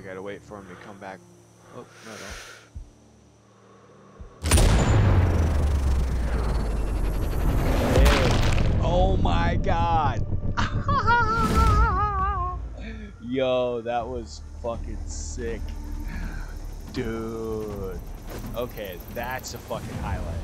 gotta wait for him to come back. Oh, no, no. Hey. Oh my god! Yo, that was fucking sick. Dude. Okay, that's a fucking highlight.